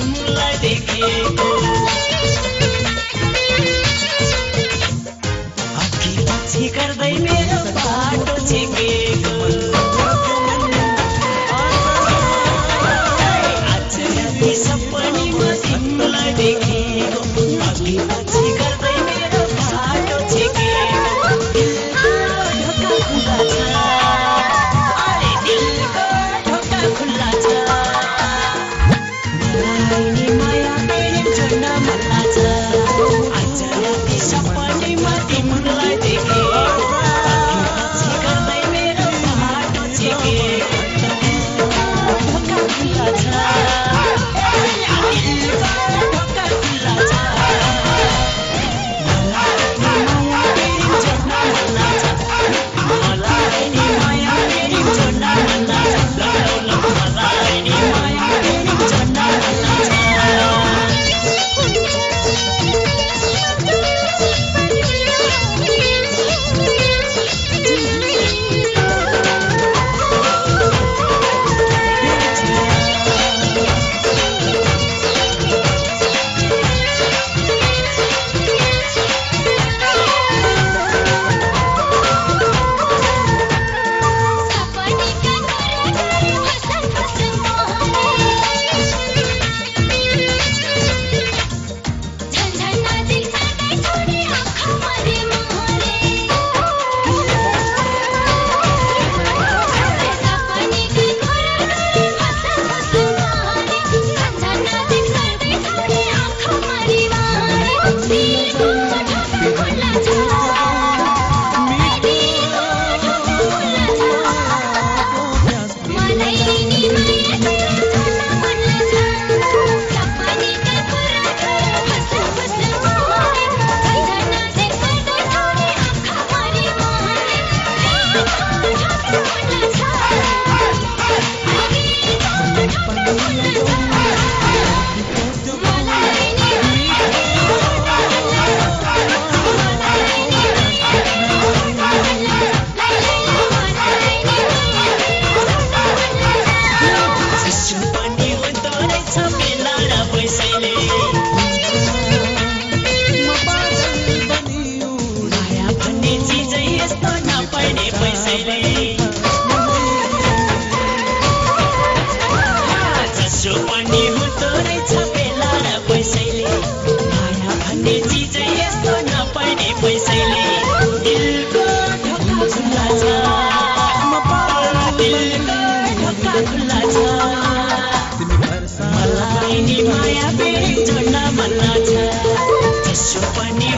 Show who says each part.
Speaker 1: तिमीलाई देखेको। अघि पछि गर्दै मेरो बाटो छेकेको। देखेको। अघि पछि खुल्ला छ मलाई नि माया बेडी चढ्न मन छ त्यसो पनि